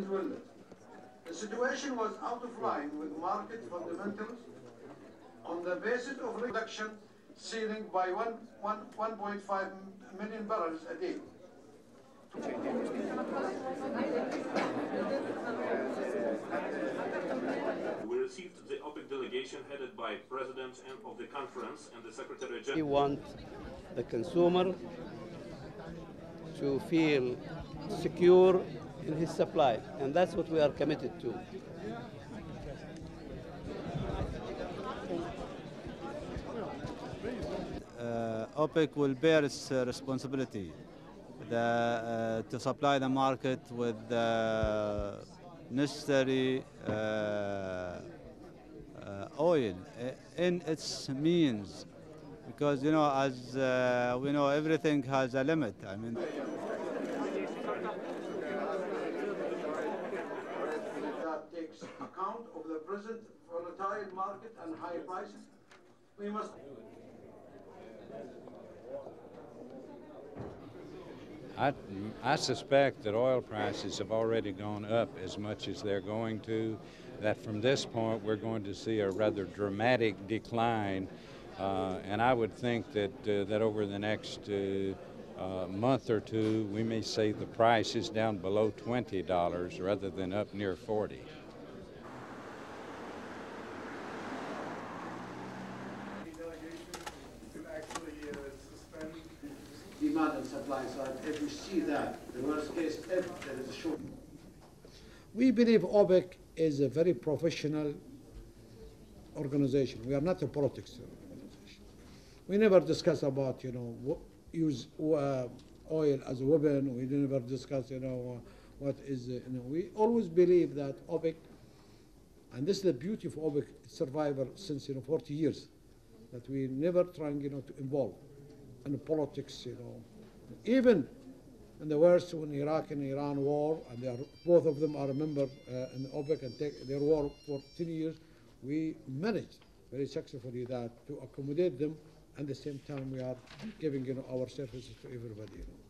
Venezuela. The situation was out of line with market fundamentals on the basis of reduction ceiling by one, one, 1.5 million barrels a day. We received the OPEC delegation headed by President of the conference and the Secretary General. We want the consumer to feel secure in his supply, and that's what we are committed to. uh, OPEC will bear its uh, responsibility the, uh, to supply the market with the necessary uh, uh, oil in its means. Because, you know, as uh, we know, everything has a limit. I mean, that takes account of the present volatile market and high prices. We must I, I suspect that oil prices have already gone up as much as they're going to, that from this point we're going to see a rather dramatic decline. Uh, and I would think that, uh, that over the next uh, uh, month or two, we may see the price is down below $20 rather than up near 40. delegation to actually uh, suspend demand and supply side. If we see that, the worst case, if there is a short. We believe OPEC is a very professional organization. We are not a politics organization. We never discuss about, you know, use uh, oil as a weapon. We never discuss, you know, uh, what is, uh, you know, we always believe that OPEC, and this is the beauty of OPEC survival since, you know, 40 years, that we never trying, you know, to involve in politics, you know. Even in the worst when Iraq and Iran war, and are, both of them are a member uh, in OPEC and take their war for 10 years, we managed very successfully that to accommodate them, at the same time we are giving you know, our services to everybody. You know.